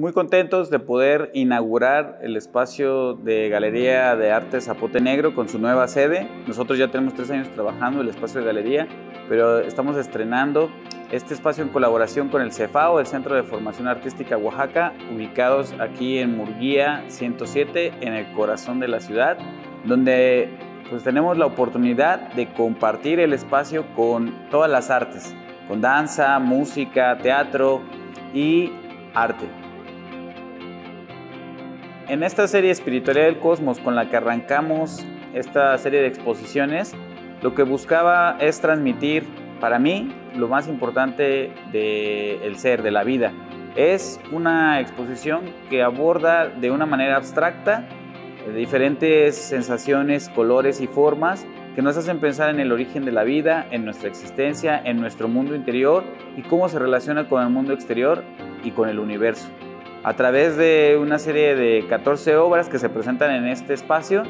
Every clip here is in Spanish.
Muy contentos de poder inaugurar el espacio de Galería de Arte Zapote Negro con su nueva sede. Nosotros ya tenemos tres años trabajando el espacio de galería, pero estamos estrenando este espacio en colaboración con el CEFAO, el Centro de Formación Artística Oaxaca, ubicados aquí en Murguía 107, en el corazón de la ciudad, donde pues tenemos la oportunidad de compartir el espacio con todas las artes, con danza, música, teatro y arte. En esta serie Espiritualidad del Cosmos con la que arrancamos esta serie de exposiciones, lo que buscaba es transmitir para mí lo más importante del ser, de la vida. Es una exposición que aborda de una manera abstracta diferentes sensaciones, colores y formas que nos hacen pensar en el origen de la vida, en nuestra existencia, en nuestro mundo interior y cómo se relaciona con el mundo exterior y con el universo a través de una serie de 14 obras que se presentan en este espacio,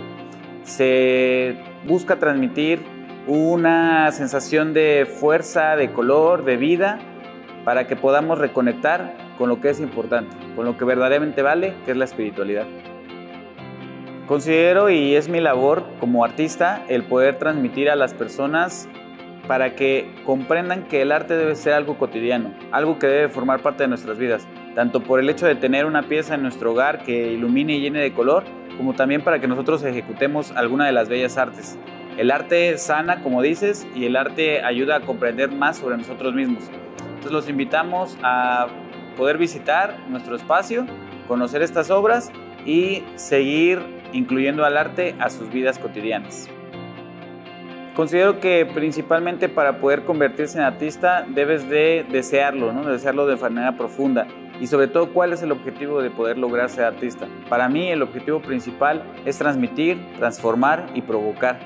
se busca transmitir una sensación de fuerza, de color, de vida, para que podamos reconectar con lo que es importante, con lo que verdaderamente vale, que es la espiritualidad. Considero y es mi labor como artista el poder transmitir a las personas para que comprendan que el arte debe ser algo cotidiano, algo que debe formar parte de nuestras vidas tanto por el hecho de tener una pieza en nuestro hogar que ilumine y llene de color, como también para que nosotros ejecutemos alguna de las bellas artes. El arte sana, como dices, y el arte ayuda a comprender más sobre nosotros mismos. Entonces los invitamos a poder visitar nuestro espacio, conocer estas obras y seguir incluyendo al arte a sus vidas cotidianas. Considero que principalmente para poder convertirse en artista debes de desearlo, ¿no? desearlo de manera profunda y sobre todo cuál es el objetivo de poder lograr ser artista. Para mí el objetivo principal es transmitir, transformar y provocar.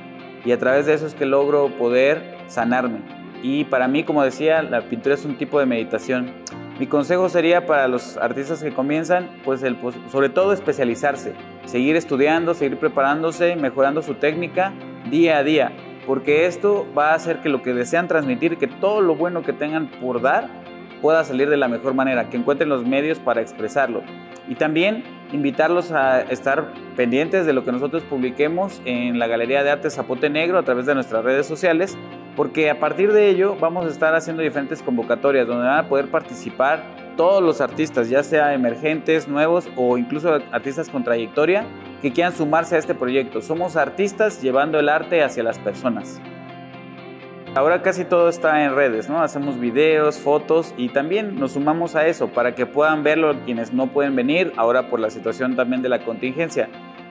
Y a través de eso es que logro poder sanarme. Y para mí, como decía, la pintura es un tipo de meditación. Mi consejo sería para los artistas que comienzan, pues, sobre todo especializarse, seguir estudiando, seguir preparándose, mejorando su técnica día a día, porque esto va a hacer que lo que desean transmitir, que todo lo bueno que tengan por dar, pueda salir de la mejor manera, que encuentren los medios para expresarlo. Y también invitarlos a estar pendientes de lo que nosotros publiquemos en la Galería de Arte Zapote Negro a través de nuestras redes sociales, porque a partir de ello vamos a estar haciendo diferentes convocatorias donde van a poder participar todos los artistas, ya sea emergentes, nuevos o incluso artistas con trayectoria que quieran sumarse a este proyecto. Somos artistas llevando el arte hacia las personas. Ahora casi todo está en redes, ¿no? Hacemos videos, fotos y también nos sumamos a eso para que puedan verlo quienes no pueden venir, ahora por la situación también de la contingencia.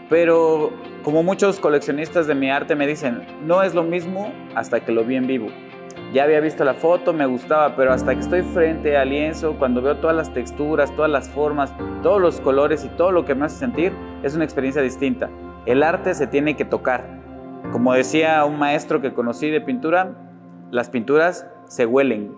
Pero como muchos coleccionistas de mi arte me dicen, no es lo mismo hasta que lo vi en vivo. Ya había visto la foto, me gustaba, pero hasta que estoy frente al lienzo, cuando veo todas las texturas, todas las formas, todos los colores y todo lo que me hace sentir, es una experiencia distinta. El arte se tiene que tocar. Como decía un maestro que conocí de pintura, las pinturas se huelen,